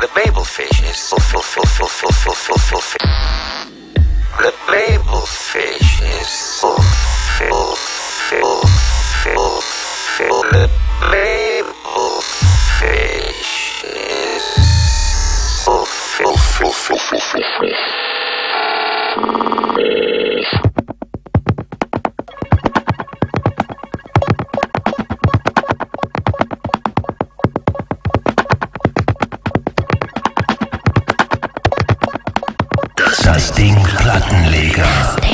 The Babel fish is fulfill, fulfill, fulfill, fulfill, fulfill. The Babel fish is fulfill, fill, fill, fill. The Babel fish is fulfill, fill, fill, fill, fill, fill. Plattenleger.